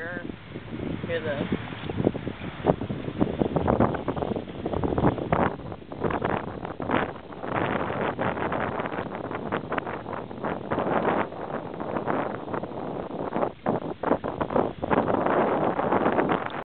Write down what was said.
here. hear the